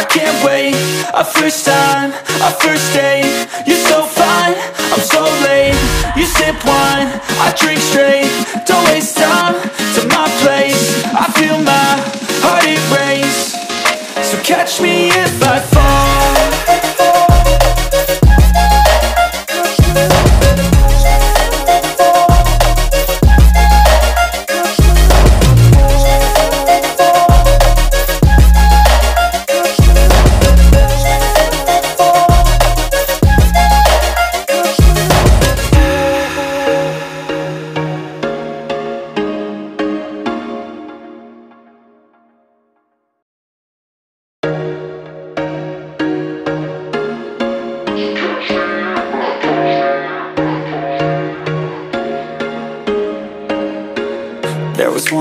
I can't wait. A first time, a first date. You're so fine, I'm so late. You sip wine, I drink straight. Don't waste time to my place. I feel my heart erase So catch me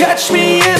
catch me if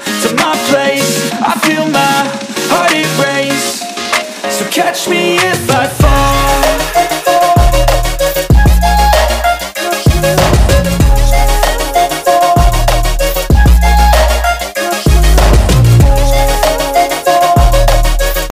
So catch me if I fall.